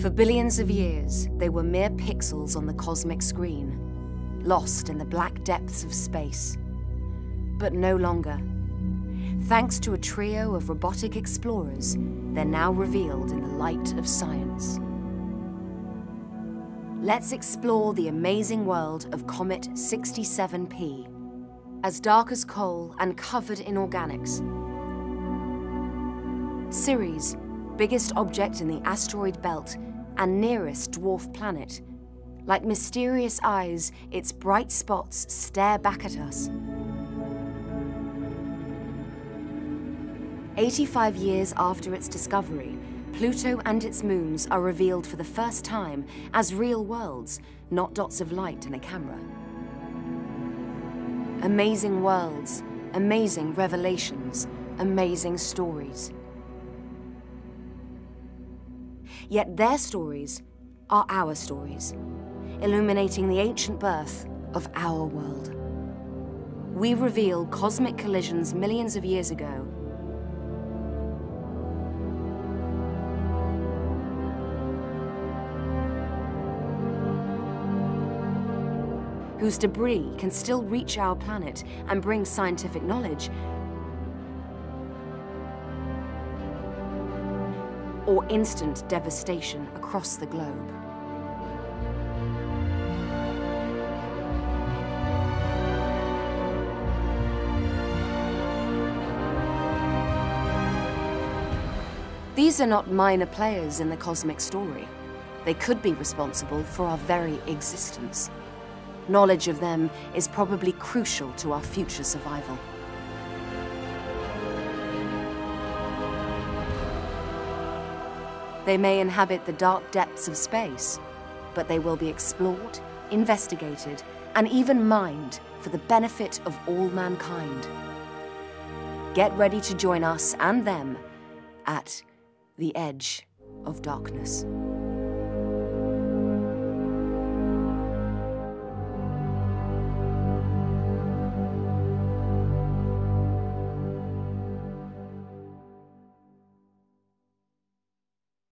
For billions of years, they were mere pixels on the cosmic screen, lost in the black depths of space. But no longer. Thanks to a trio of robotic explorers, they're now revealed in the light of science. Let's explore the amazing world of Comet 67P, as dark as coal and covered in organics. Ceres, biggest object in the asteroid belt and nearest dwarf planet. Like mysterious eyes, its bright spots stare back at us. 85 years after its discovery, Pluto and its moons are revealed for the first time as real worlds, not dots of light in a camera. Amazing worlds, amazing revelations, amazing stories. Yet their stories are our stories, illuminating the ancient birth of our world. We reveal cosmic collisions millions of years ago whose debris can still reach our planet and bring scientific knowledge, or instant devastation across the globe. These are not minor players in the cosmic story. They could be responsible for our very existence. Knowledge of them is probably crucial to our future survival. They may inhabit the dark depths of space, but they will be explored, investigated, and even mined for the benefit of all mankind. Get ready to join us and them at the edge of darkness.